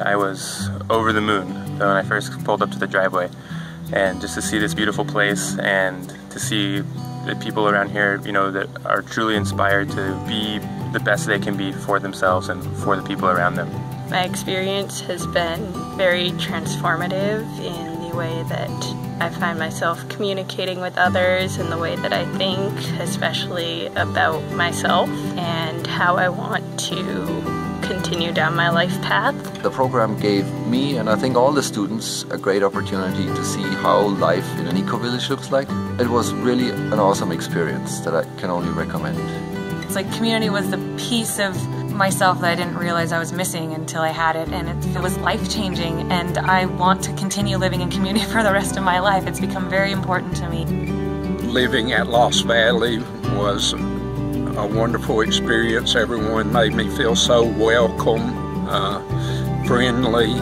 I was over the moon when I first pulled up to the driveway and just to see this beautiful place and to see the people around here, you know, that are truly inspired to be the best they can be for themselves and for the people around them. My experience has been very transformative in the way that I find myself communicating with others and the way that I think, especially about myself and how I want to continue down my life path. The program gave me and I think all the students a great opportunity to see how life in an eco-village looks like. It was really an awesome experience that I can only recommend. It's like community was the piece of myself that I didn't realize I was missing until I had it and it, it was life-changing and I want to continue living in community for the rest of my life. It's become very important to me. Living at Lost Valley was a wonderful experience. Everyone made me feel so welcome, uh, friendly,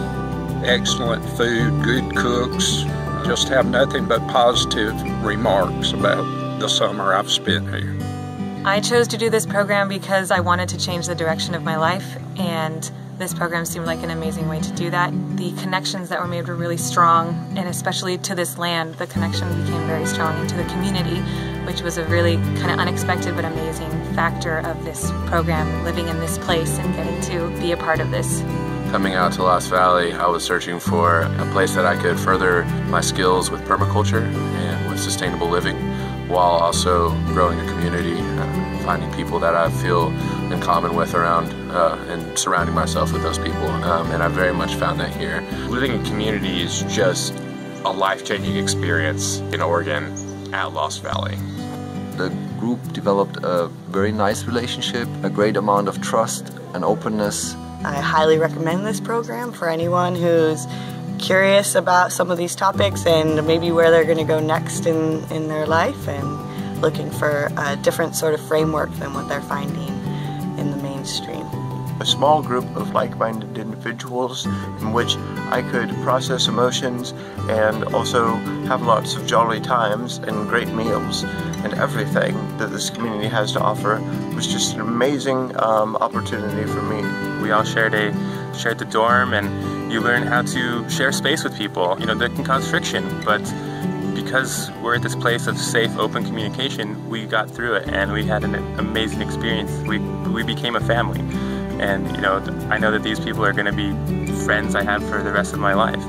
excellent food, good cooks. Just have nothing but positive remarks about the summer I've spent here. I chose to do this program because I wanted to change the direction of my life and this program seemed like an amazing way to do that. The connections that were made were really strong, and especially to this land, the connection became very strong into the community, which was a really kind of unexpected but amazing factor of this program, living in this place and getting to be a part of this. Coming out to Lost Valley, I was searching for a place that I could further my skills with permaculture and with sustainable living while also growing a community, uh, finding people that I feel in common with around uh, and surrounding myself with those people. Um, and I very much found that here. Living in community is just a life-changing experience in Oregon at Lost Valley. The group developed a very nice relationship, a great amount of trust and openness. I highly recommend this program for anyone who's curious about some of these topics and maybe where they're going to go next in, in their life and looking for a different sort of framework than what they're finding in the mainstream. A small group of like-minded individuals in which I could process emotions and also have lots of jolly times and great meals and everything that this community has to offer was just an amazing um, opportunity for me. We all shared a shared the dorm and you learn how to share space with people. You know, that can cause friction, but because we're at this place of safe, open communication, we got through it and we had an amazing experience. We, we became a family. And, you know, I know that these people are going to be friends I have for the rest of my life.